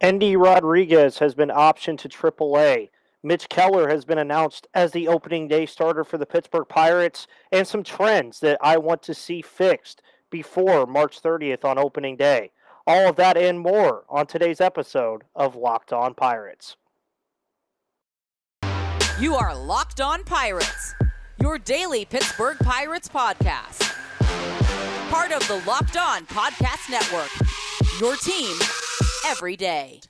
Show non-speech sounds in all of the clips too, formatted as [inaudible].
Endy Rodriguez has been optioned to AAA. Mitch Keller has been announced as the opening day starter for the Pittsburgh Pirates, and some trends that I want to see fixed before March 30th on opening day. All of that and more on today's episode of Locked On Pirates. You are Locked On Pirates, your daily Pittsburgh Pirates podcast. Part of the Locked On Podcast Network, your team every day.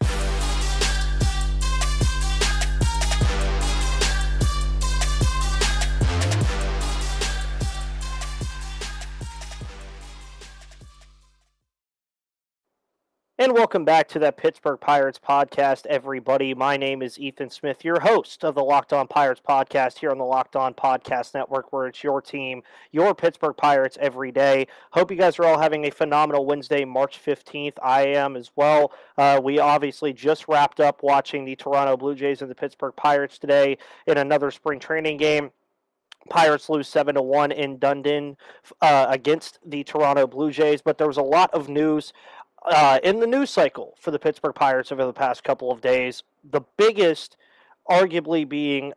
And welcome back to that Pittsburgh Pirates podcast, everybody. My name is Ethan Smith, your host of the Locked On Pirates podcast here on the Locked On Podcast Network, where it's your team, your Pittsburgh Pirates every day. Hope you guys are all having a phenomenal Wednesday, March 15th. I am as well. Uh, we obviously just wrapped up watching the Toronto Blue Jays and the Pittsburgh Pirates today in another spring training game. Pirates lose seven to one in Dunedin uh, against the Toronto Blue Jays, but there was a lot of news uh, in the news cycle for the Pittsburgh Pirates over the past couple of days. The biggest, arguably, being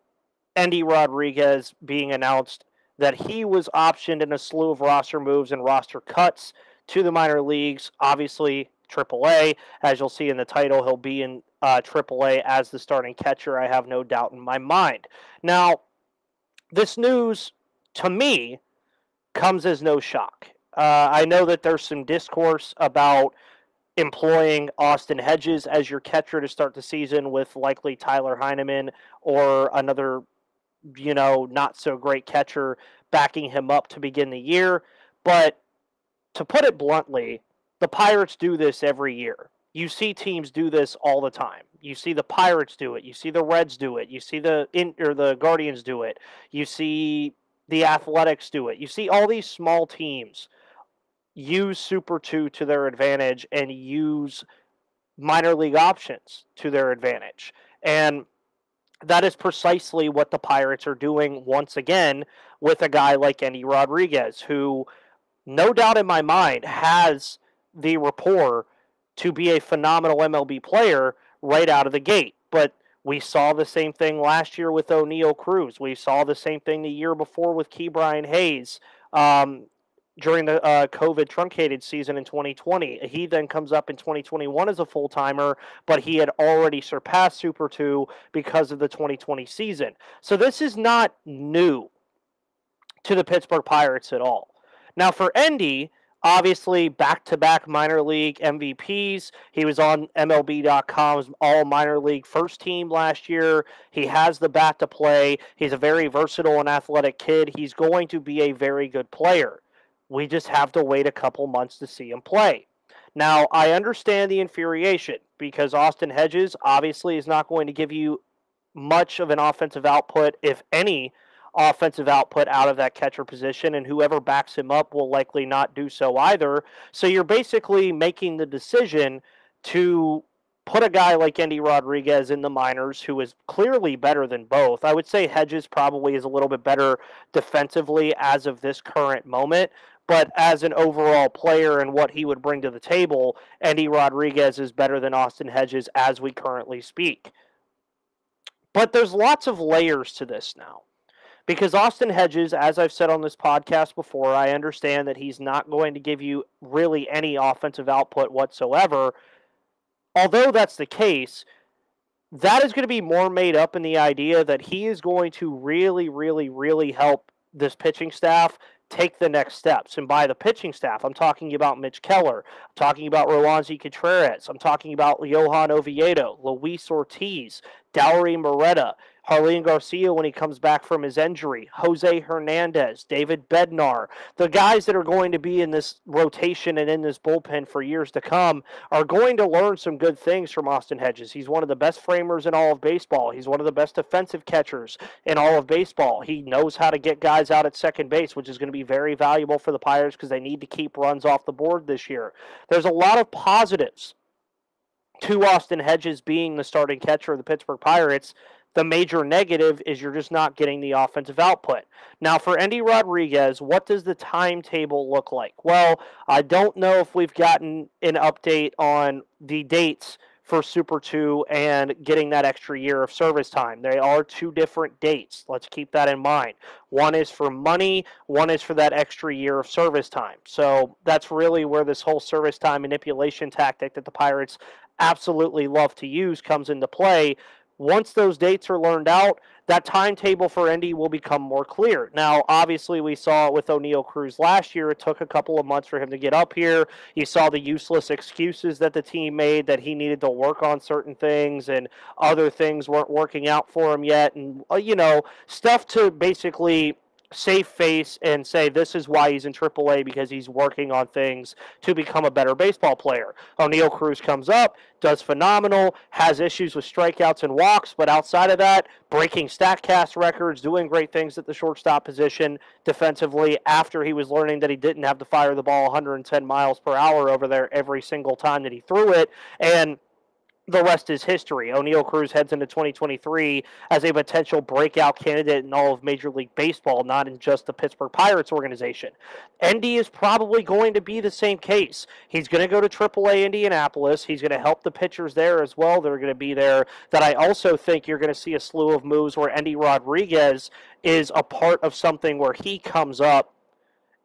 Endy Rodriguez being announced that he was optioned in a slew of roster moves and roster cuts to the minor leagues. Obviously, AAA, as you'll see in the title, he'll be in uh, AAA as the starting catcher. I have no doubt in my mind. Now, this news to me comes as no shock. Uh, I know that there's some discourse about employing Austin Hedges as your catcher to start the season with likely Tyler Heineman or another, you know, not so great catcher backing him up to begin the year. But to put it bluntly, the Pirates do this every year. You see teams do this all the time. You see the Pirates do it. You see the Reds do it. You see the in, or the Guardians do it. You see the Athletics do it. You see all these small teams use Super 2 to their advantage and use minor league options to their advantage. And that is precisely what the Pirates are doing once again with a guy like Endy Rodriguez, who, no doubt in my mind, has the rapport to be a phenomenal MLB player right out of the gate. But we saw the same thing last year with Oneil Cruz. We saw the same thing the year before with Ke'Bryan Hayes. Um, during the uh, COVID truncated season in 2020. He then comes up in 2021 as a full timer, but he had already surpassed Super 2 because of the 2020 season. So this is not new to the Pittsburgh Pirates at all. Now, for Endy, obviously back to back minor league MVPs. He was on MLB.com's all minor league first team last year. He has the bat to play. He's a very versatile and athletic kid. He's going to be a very good player. We just have to wait a couple months to see him play. Now, I understand the infuriation because Austin Hedges obviously is not going to give you much of an offensive output, if any offensive output out of that catcher position, and whoever backs him up will likely not do so either. So you're basically making the decision to put a guy like Endy Rodriguez in the minors who is clearly better than both. I would say Hedges probably is a little bit better defensively as of this current moment, but as an overall player and what he would bring to the table, Endy Rodriguez is better than Austin Hedges as we currently speak. But there's lots of layers to this now. Because Austin Hedges, as I've said on this podcast before, I understand that he's not going to give you really any offensive output whatsoever. Although that's the case, that is going to be more made up in the idea that he is going to really, really, really help this pitching staff take the next steps. And by the pitching staff, I'm talking about Mitch Keller. I'm talking about Roansy Contreras. I'm talking about Johan Oviedo, Luis Ortiz, Dauri Moreta, Jarlin Garcia when he comes back from his injury, Jose Hernandez, David Bednar, the guys that are going to be in this rotation and in this bullpen for years to come are going to learn some good things from Austin Hedges. He's one of the best framers in all of baseball. He's one of the best defensive catchers in all of baseball. He knows how to get guys out at second base, which is going to be very valuable for the Pirates because they need to keep runs off the board this year. There's a lot of positives to Austin Hedges being the starting catcher of the Pittsburgh Pirates the major negative is you're just not getting the offensive output. Now, for Endy Rodriguez, what does the timetable look like? Well, I don't know if we've gotten an update on the dates for Super 2 and getting that extra year of service time. They are two different dates. Let's keep that in mind. One is for money, one is for that extra year of service time. So that's really where this whole service time manipulation tactic that the Pirates absolutely love to use comes into play. Once those dates are learned out, that timetable for Endy will become more clear. Now, obviously, we saw it with Oneil Cruz last year. It took a couple of months for him to get up here. You saw the useless excuses that the team made that he needed to work on certain things and other things weren't working out for him yet. And, uh, you know, stuff to basically save face and say this is why he's in AAA because he's working on things to become a better baseball player. Oneil Cruz comes up, does phenomenal, has issues with strikeouts and walks, but outside of that, breaking StatCast records, doing great things at the shortstop position defensively after he was learning that he didn't have to fire the ball 110 miles per hour over there every single time that he threw it. And the rest is history. Oneil Cruz heads into 2023 as a potential breakout candidate in all of Major League Baseball, not in just the Pittsburgh Pirates organization. Endy is probably going to be the same case. He's going to go to AAA Indianapolis. He's going to help the pitchers there as well. They're going to be there. That I also think you're going to see a slew of moves where Endy Rodriguez is a part of something where he comes up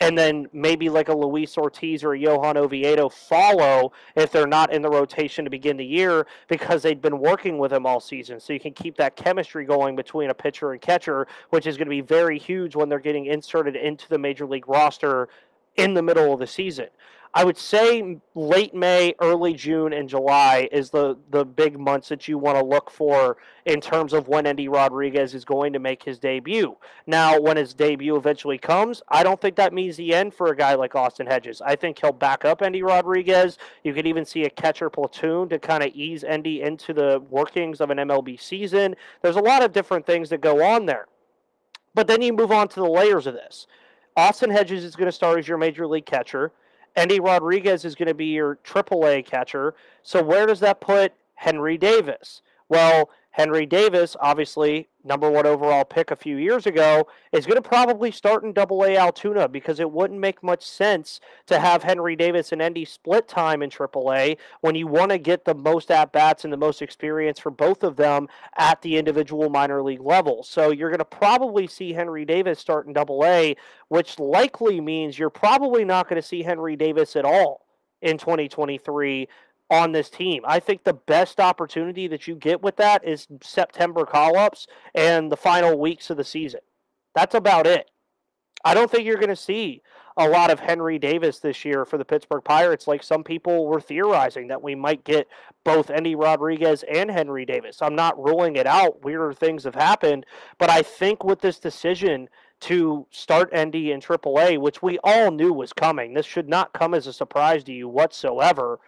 and then maybe like a Luis Ortiz or a Johan Oviedo follow if they're not in the rotation to begin the year because they've been working with him all season. So you can keep that chemistry going between a pitcher and catcher, which is going to be very huge when they're getting inserted into the major league roster in the middle of the season. I would say late May, early June, and July is the, the big months that you want to look for in terms of when Endy Rodriguez is going to make his debut. Now, when his debut eventually comes, I don't think that means the end for a guy like Austin Hedges. I think he'll back up Endy Rodriguez. You could even see a catcher platoon to kind of ease Endy into the workings of an MLB season. There's a lot of different things that go on there. But then you move on to the layers of this. Austin Hedges is going to start as your major league catcher. Endy Rodriguez is going to be your AAA catcher. So where does that put Henry Davis? Well, Henry Davis, obviously number one overall pick a few years ago, is going to probably start in Double A Altoona because it wouldn't make much sense to have Henry Davis and Endy split time in Triple A when you want to get the most at bats and the most experience for both of them at the individual minor league level. So you're going to probably see Henry Davis start in Double A, which likely means you're probably not going to see Henry Davis at all in 2023 on this team. I think the best opportunity that you get with that is September call ups and the final weeks of the season. That's about it. I don't think you're going to see a lot of Henry Davis this year for the Pittsburgh Pirates, like some people were theorizing that we might get both Endy Rodriguez and Henry Davis. I'm not ruling it out. Weirder things have happened, but I think with this decision to start Endy in AAA, which we all knew was coming, this should not come as a surprise to you whatsoever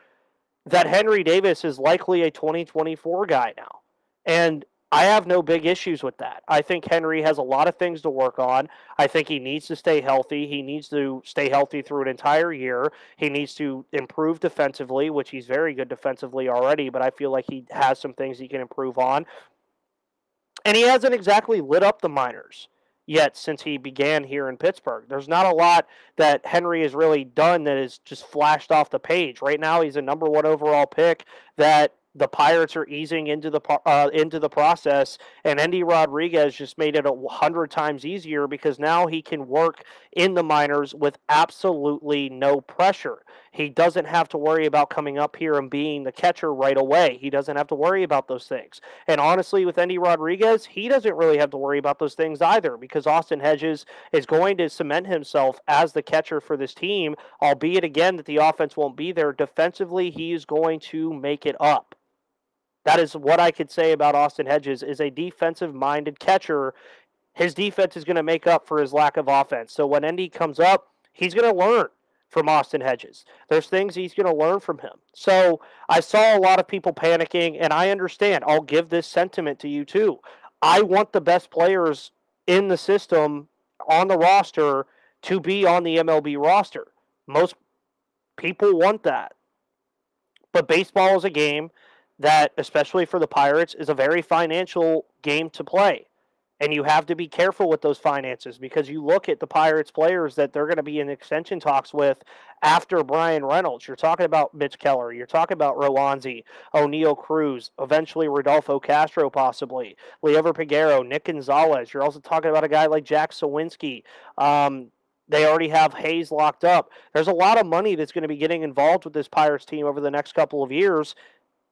that Henry Davis is likely a 2024 guy now. And I have no big issues with that. I think Henry has a lot of things to work on. I think he needs to stay healthy. He needs to stay healthy through an entire year. He needs to improve defensively, which he's very good defensively already, but I feel like he has some things he can improve on. And he hasn't exactly lit up the minors yet since he began here in Pittsburgh. There's not a lot that Henry has really done that is just flashed off the page. Right now, he's a number one overall pick that the Pirates are easing into the uh, into the process, and Endy Rodriguez just made it a hundred times easier because now he can work in the minors with absolutely no pressure. He doesn't have to worry about coming up here and being the catcher right away. He doesn't have to worry about those things. And honestly, with Endy Rodriguez, he doesn't really have to worry about those things either because Austin Hedges is going to cement himself as the catcher for this team, albeit again that the offense won't be there. Defensively, he is going to make it up. That is what I could say about Austin Hedges is a defensive minded catcher. His defense is going to make up for his lack of offense. So when Endy comes up, he's going to learn from Austin Hedges. There's things he's going to learn from him. So I saw a lot of people panicking, and I understand. I'll give this sentiment to you too. I want the best players in the system on the roster to be on the MLB roster. Most people want that. But baseball is a game that, especially for the Pirates, is a very financial game to play. And you have to be careful with those finances because you look at the Pirates players that they're going to be in extension talks with after Bryan Reynolds. You're talking about Mitch Keller. You're talking about Roansy, Oneil Cruz, eventually Rodolfo Castro, possibly, Liover Peguero, Nick Gonzalez. You're also talking about a guy like Jack Suwinski. Um, they already have Hayes locked up. There's a lot of money that's going to be getting involved with this Pirates team over the next couple of years.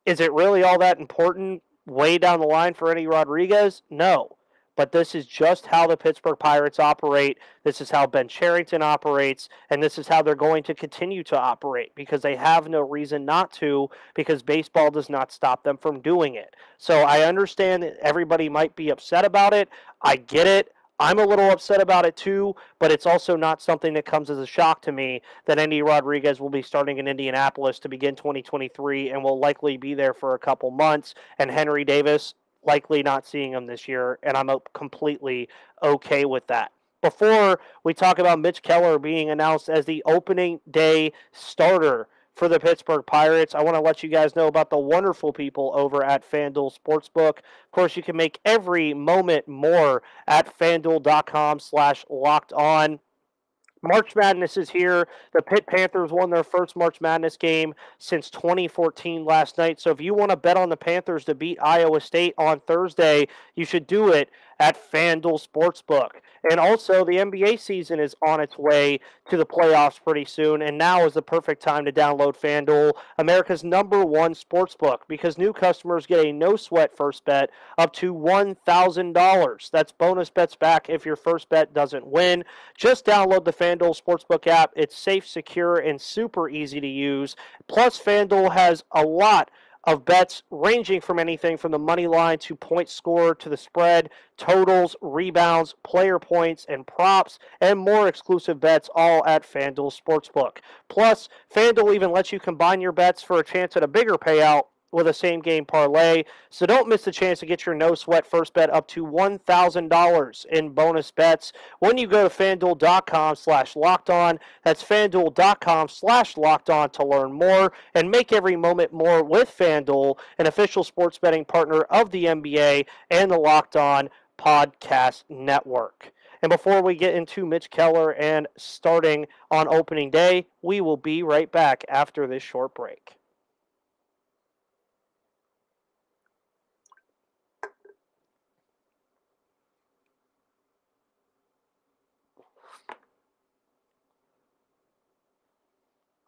Is it really all that important way down the line for Endy Rodriguez? No but this is just how the Pittsburgh Pirates operate. This is how Ben Cherington operates, and this is how they're going to continue to operate because they have no reason not to, because baseball does not stop them from doing it. So I understand that everybody might be upset about it. I get it. I'm a little upset about it too, but it's also not something that comes as a shock to me that Endy Rodriguez will be starting in Indianapolis to begin 2023 and will likely be there for a couple months. And Henry Davis, likely not seeing him this year, and I'm completely okay with that. Before we talk about Mitch Keller being announced as the opening day starter for the Pittsburgh Pirates, I want to let you guys know about the wonderful people over at FanDuel Sportsbook. Of course, you can make every moment more at fanduel.com slash locked on. March Madness is here. The Pitt Panthers won their first March Madness game since 2014 last night. So if you want to bet on the Panthers to beat Iowa State on Thursday, you should do it at FanDuel Sportsbook. And also, the NBA season is on its way to the playoffs pretty soon, and now is the perfect time to download FanDuel, America's number one sportsbook, because new customers get a no sweat first bet up to $1,000. That's bonus bets back if your first bet doesn't win. Just download the FanDuel Sportsbook app. It's safe, secure, and super easy to use. Plus, FanDuel has a lot of bets ranging from anything from the money line to point score to the spread, totals, rebounds, player points, and props, and more exclusive bets all at FanDuel Sportsbook. Plus, FanDuel even lets you combine your bets for a chance at a bigger payout with a same game parlay. So don't miss the chance to get your no sweat first bet up to $1,000 in bonus bets when you go to fanduel.com slash locked on. That's fanduel.com slash locked on to learn more and make every moment more with Fanduel, an official sports betting partner of the NBA and the Locked On Podcast Network. And before we get into Mitch Keller and starting on opening day, we will be right back after this short break.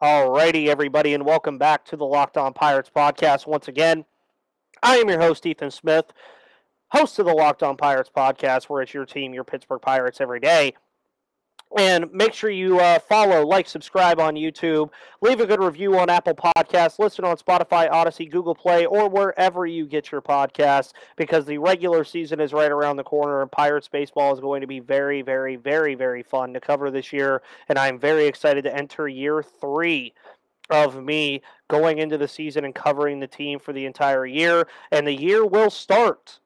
Alrighty, everybody, and welcome back to the Locked On Pirates podcast once again. I am your host, Ethan Smith, host of the Locked On Pirates podcast, where it's your team, your Pittsburgh Pirates, every day. And make sure you uh, follow, like, subscribe on YouTube, leave a good review on Apple Podcasts, listen on Spotify, Audacy, Google Play, or wherever you get your podcasts, because the regular season is right around the corner, and Pirates baseball is going to be very, very, very, very fun to cover this year. And I'm very excited to enter year three of me going into the season and covering the team for the entire year. And the year will start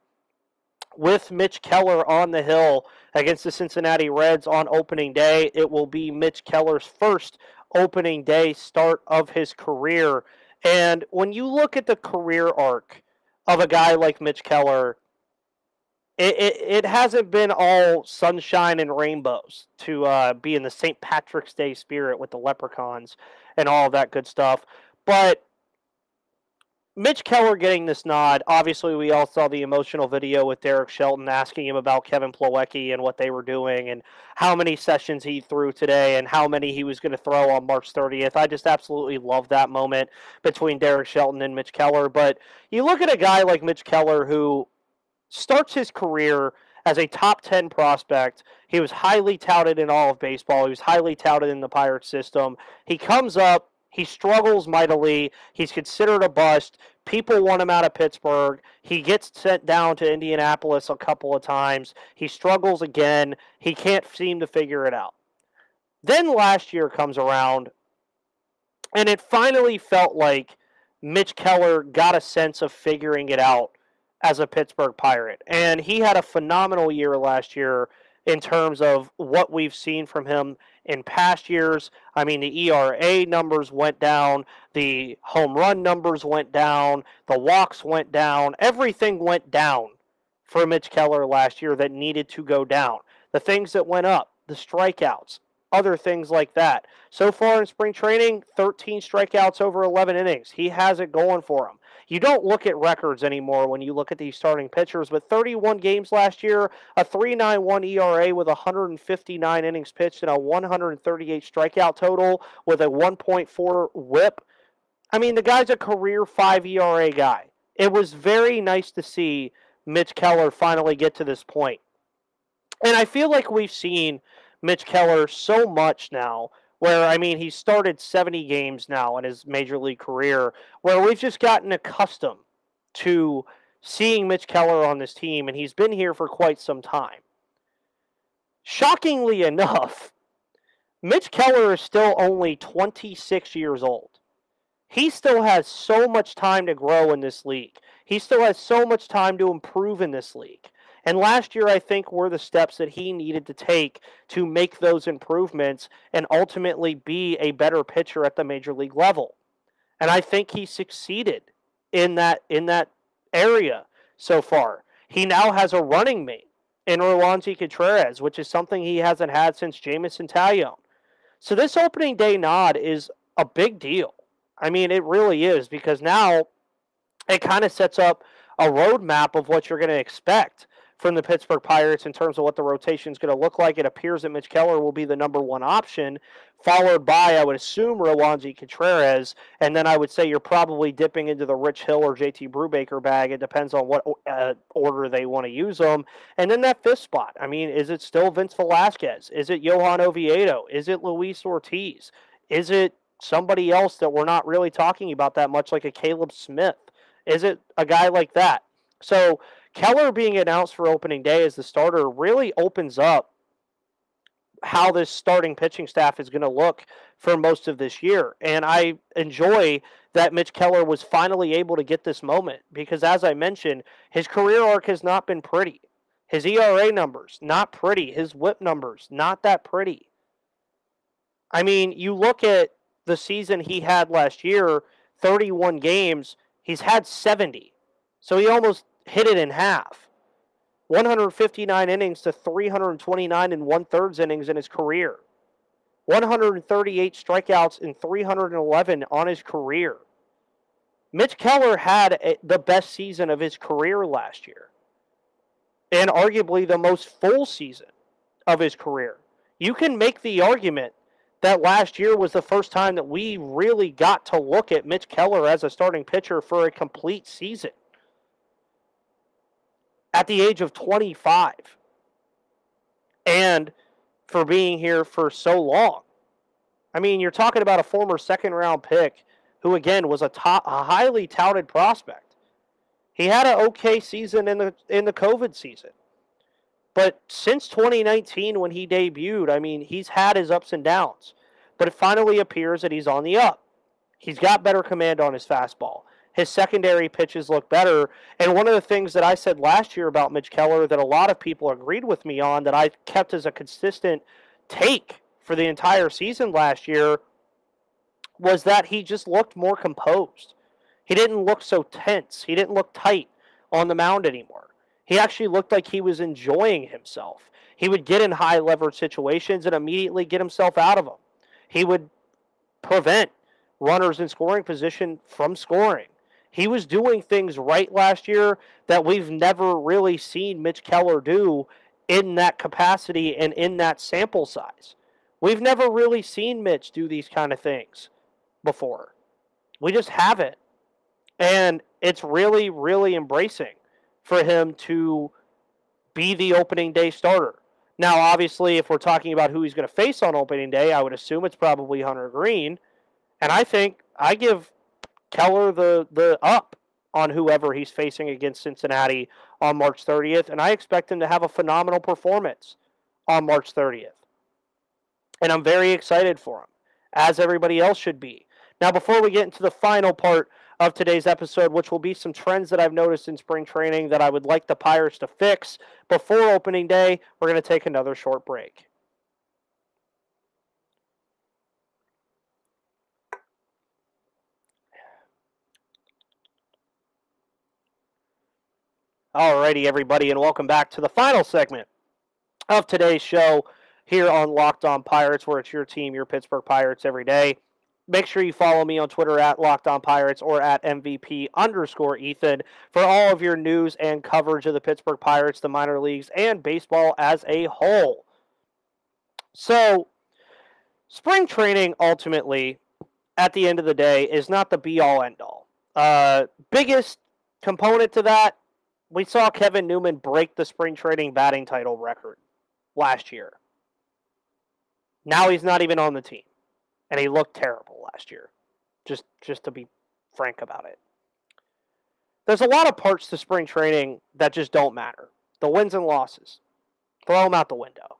with Mitch Keller on the hill against the Cincinnati Reds on opening day. It will be Mitch Keller's first opening day start of his career. And when you look at the career arc of a guy like Mitch Keller, it, it, it hasn't been all sunshine and rainbows to uh, be in the St. Patrick's Day spirit with the leprechauns and all that good stuff. But Mitch Keller getting this nod. Obviously, we all saw the emotional video with Derek Shelton asking him about Kevin Plawecki and what they were doing and how many sessions he threw today and how many he was going to throw on March 30th. I just absolutely love that moment between Derek Shelton and Mitch Keller. But you look at a guy like Mitch Keller who starts his career as a top 10 prospect. He was highly touted in all of baseball. He was highly touted in the Pirates system. He comes up he struggles mightily. He's considered a bust. People want him out of Pittsburgh. He gets sent down to Indianapolis a couple of times. He struggles again. He can't seem to figure it out. Then last year comes around, and it finally felt like Mitch Keller got a sense of figuring it out as a Pittsburgh Pirate. And he had a phenomenal year last year in terms of what we've seen from him in past years. I mean, the ERA numbers went down, the home run numbers went down, the walks went down, everything went down for Mitch Keller last year that needed to go down. The things that went up, the strikeouts, other things like that. So far in spring training, 13 strikeouts over 11 innings. He has it going for him. You don't look at records anymore when you look at these starting pitchers, but 31 games last year, a 3.91 ERA with 159 innings pitched and a 138 strikeout total with a 1.4 whip. I mean, the guy's a career 5 ERA guy. It was very nice to see Mitch Keller finally get to this point. And I feel like we've seen Mitch Keller so much now where I mean he's started 70 games now in his major league career where we've just gotten accustomed to seeing Mitch Keller on this team and he's been here for quite some time. Shockingly enough, Mitch Keller is still only 26 years old. He still has so much time to grow in this league. He still has so much time to improve in this league. And last year, I think, were the steps that he needed to take to make those improvements and ultimately be a better pitcher at the major league level. And I think he succeeded in that in that area so far. He now has a running mate in Roansy Contreras, which is something he hasn't had since Jameson Taillon. So this opening day nod is a big deal. I mean, it really is because now it kind of sets up a roadmap of what you're going to expect from the Pittsburgh Pirates in terms of what the rotation is going to look like. It appears that Mitch Keller will be the number one option, followed by, I would assume, Roansy Contreras. And then I would say you're probably dipping into the Rich Hill or JT Brubaker bag. It depends on what uh, order they want to use them. And then that fifth spot. I mean, is it still Vince Velasquez? Is it Johan Oviedo? Is it Luis Ortiz? Is it somebody else that we're not really talking about that much, like a Caleb Smith? Is it a guy like that? So Keller being announced for opening day as the starter really opens up how this starting pitching staff is going to look for most of this year. And I enjoy that Mitch Keller was finally able to get this moment because, as I mentioned, his career arc has not been pretty. His ERA numbers, not pretty. His whip numbers, not that pretty. I mean, you look at the season he had last year 31 games, he's had 70. So he almost hit it in half. 159 innings to 329 and one thirds innings in his career. 138 strikeouts and 311 on his career. Mitch Keller had a, the best season of his career last year, and arguably the most full season of his career. You can make the argument that last year was the first time that we really got to look at Mitch Keller as a starting pitcher for a complete season at the age of 25 and for being here for so long. I mean, you're talking about a former second round pick who, again, was a, top, a highly touted prospect. He had an okay season in the in the COVID season. But since 2019, when he debuted, I mean, he's had his ups and downs. But it finally appears that he's on the up. He's got better command on his fastball his secondary pitches look better. And one of the things that I said last year about Mitch Keller that a lot of people agreed with me on that I kept as a consistent take for the entire season last year was that he just looked more composed. He didn't look so tense. He didn't look tight on the mound anymore. He actually looked like he was enjoying himself. He would get in high leverage situations and immediately get himself out of them. He would prevent runners in scoring position from scoring. He was doing things right last year that we've never really seen Mitch Keller do in that capacity and in that sample size. We've never really seen Mitch do these kind of things before. We just haven't. And it's really, really embracing for him to be the opening day starter. Now, obviously, if we're talking about who he's going to face on opening day, I would assume it's probably Hunter Greene. And I think I give Keller the the up on whoever he's facing against Cincinnati on March 30th, and I expect him to have a phenomenal performance on March 30th. And I'm very excited for him, as everybody else should be. Now, before we get into the final part of today's episode, which will be some trends that I've noticed in spring training that I would like the Pirates to fix before opening day, we're going to take another short break. Alrighty, everybody, and welcome back to the final segment of today's show here on Locked On Pirates, where it's your team, your Pittsburgh Pirates, every day. Make sure you follow me on Twitter at Locked On Pirates or at MVP underscore Ethan for all of your news and coverage of the Pittsburgh Pirates, the minor leagues, and baseball as a whole. So, spring training ultimately, at the end of the day, is not the be all end all. Uh, biggest component to that we saw Kevin Newman break the spring training batting title record last year. Now he's not even on the team, and he looked terrible last year. Just just to be frank about it. There's a lot of parts to spring training that just don't matter. The wins and losses. Throw them out the window.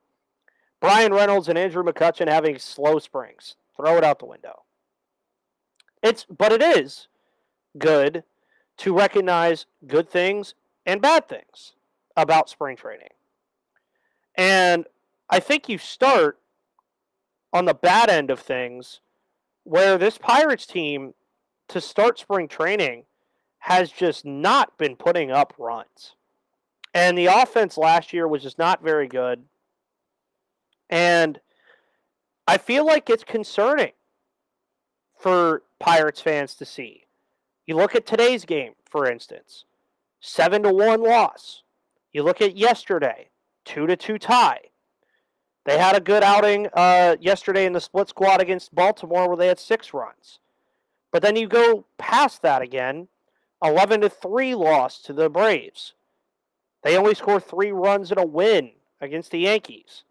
Bryan Reynolds and Andrew McCutchen having slow springs. Throw it out the window. It's but it is good to recognize good things and bad things about spring training. And I think you start on the bad end of things where this Pirates team to start spring training has just not been putting up runs. And the offense last year was just not very good. And I feel like it's concerning for Pirates fans to see. You look at today's game, for instance seven to one loss. You look at yesterday, two to two tie. They had a good outing uh, yesterday in the split squad against Baltimore where they had six runs. But then you go past that again, eleven to three loss to the Braves. They only scored three runs in a win against the Yankees.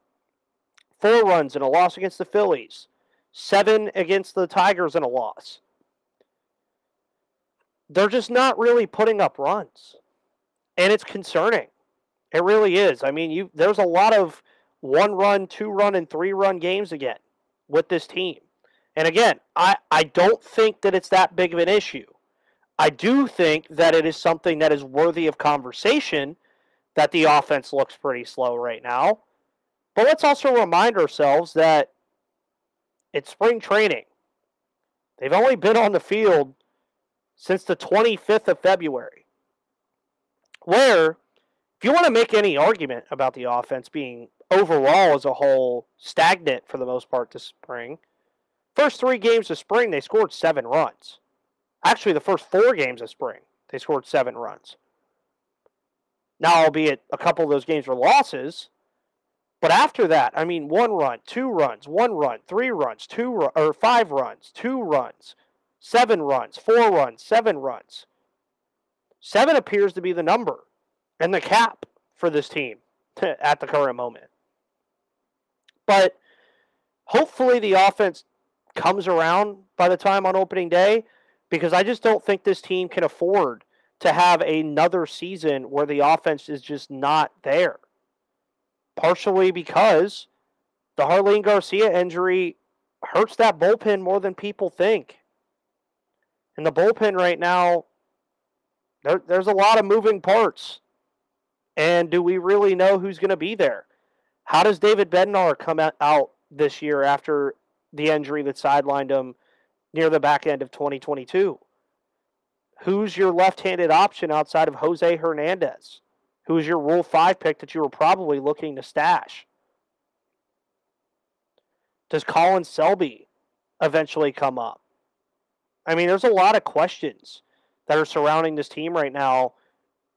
Four runs in a loss against the Phillies. Seven against the Tigers in a loss they're just not really putting up runs. And it's concerning. It really is. I mean, you there's a lot of one run, two run, and three run games again with this team. And again, I, I don't think that it's that big of an issue. I do think that it is something that is worthy of conversation that the offense looks pretty slow right now. But let's also remind ourselves that it's spring training. They've only been on the field since the 25th of February. Where, if you want to make any argument about the offense being overall as a whole stagnant for the most part this spring, first three games of spring, they scored seven runs. Actually, the first four games of spring, they scored seven runs. Now, albeit a couple of those games were losses, but after that, I mean, one run, two runs, one run, three runs, two or five runs, two runs, seven runs, four runs, seven runs. Seven appears to be the number and the cap for this team [laughs] at the current moment. But hopefully the offense comes around by the time on opening day because I just don't think this team can afford to have another season where the offense is just not there. Partially because the Jarlin Garcia injury hurts that bullpen more than people think. And the bullpen right now, there, there's a lot of moving parts. And do we really know who's going to be there? How does David Bednar come out this year after the injury that sidelined him near the back end of 2022? Who's your left handed option outside of Jose Hernandez? Who's your Rule 5 pick that you were probably looking to stash? Does Colin Selby eventually come up? I mean, there's a lot of questions that are surrounding this team right now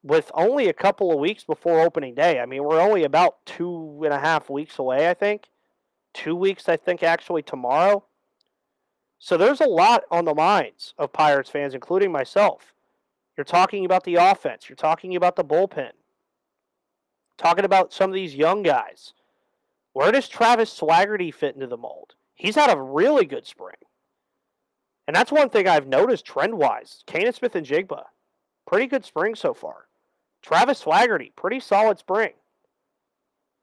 with only a couple of weeks before opening day. I mean, we're only about two and a half weeks away, I think. Two weeks, I think, actually tomorrow. So there's a lot on the minds of Pirates fans, including myself. You're talking about the offense, you're talking about the bullpen, talking about some of these young guys. Where does Travis Swaggerty fit into the mold? He's had a really good spring. And that's one thing I've noticed trend wise. Canaan Smith-Njigba, pretty good spring so far. Travis Swaggerty, pretty solid spring.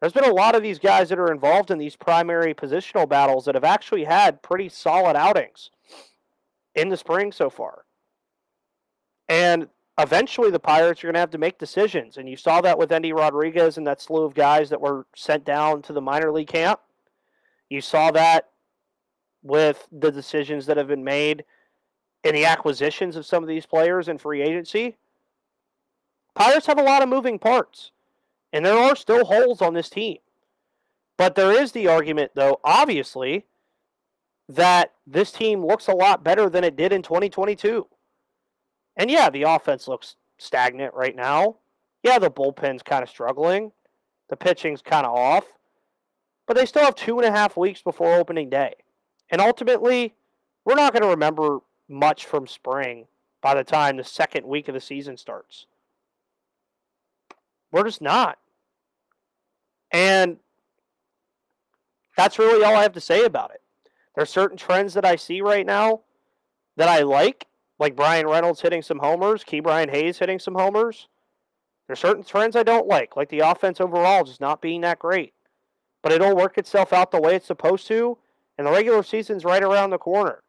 There's been a lot of these guys that are involved in these primary positional battles that have actually had pretty solid outings in the spring so far. And eventually the Pirates are going to have to make decisions. And you saw that with Endy Rodriguez and that slew of guys that were sent down to the minor league camp. You saw that with the decisions that have been made in the acquisitions of some of these players in free agency. Pirates have a lot of moving parts, and there are still holes on this team. But there is the argument, though, obviously, that this team looks a lot better than it did in 2022. And yeah, the offense looks stagnant right now. Yeah, the bullpen's kind of struggling. The pitching's kind of off. But they still have two and a half weeks before opening day. And ultimately, we're not going to remember much from spring by the time the second week of the season starts. We're just not. And that's really all I have to say about it. There are certain trends that I see right now that I like, like Bryan Reynolds hitting some homers, Ke'Bryan Hayes hitting some homers. There are certain trends I don't like, like the offense overall just not being that great. But it'll work itself out the way it's supposed to, and the regular season's right around the corner.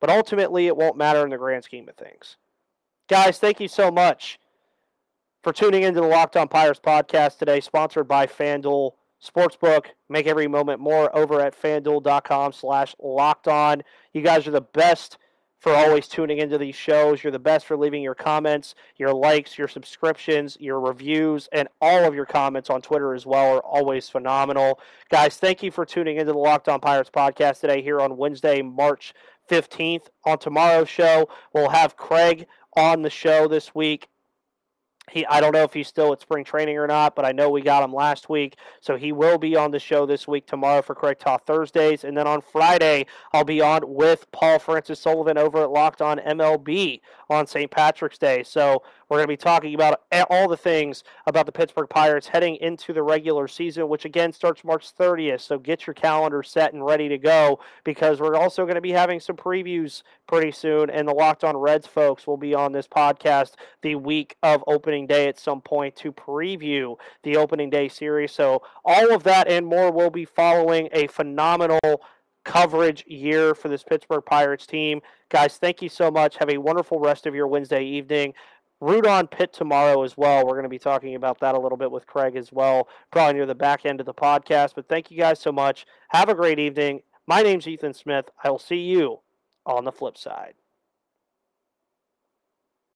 But ultimately, it won't matter in the grand scheme of things. Guys, thank you so much for tuning into the Locked On Pirates podcast today, sponsored by FanDuel Sportsbook. Make every moment more over at fanduel.com slash locked on. You guys are the best for always tuning into these shows. You're the best for leaving your comments, your likes, your subscriptions, your reviews, and all of your comments on Twitter as well are always phenomenal. Guys, thank you for tuning into the Locked On Pirates podcast today here on Wednesday, March 15th. On tomorrow's show, we'll have Craig on the show this week he I don't know if he's still at spring training or not, but I know we got him last week, so he will be on the show this week tomorrow for Craig Talk Thursdays, and then on Friday I'll be on with Paul Francis Sullivan over at Locked On MLB on St. Patrick's Day. So we're going to be talking about all the things about the Pittsburgh Pirates heading into the regular season, which again starts March 30th. So get your calendar set and ready to go because we're also going to be having some previews pretty soon. And the Locked On Reds folks will be on this podcast the week of opening day at some point to preview the opening day series. So all of that and more will be following a phenomenal coverage year for this Pittsburgh Pirates team. Guys, thank you so much. Have a wonderful rest of your Wednesday evening. Root on Pitt tomorrow as well. We're going to be talking about that a little bit with Craig as well, probably near the back end of the podcast. But thank you guys so much. Have a great evening. My name's Ethan Smith. I will see you on the flip side.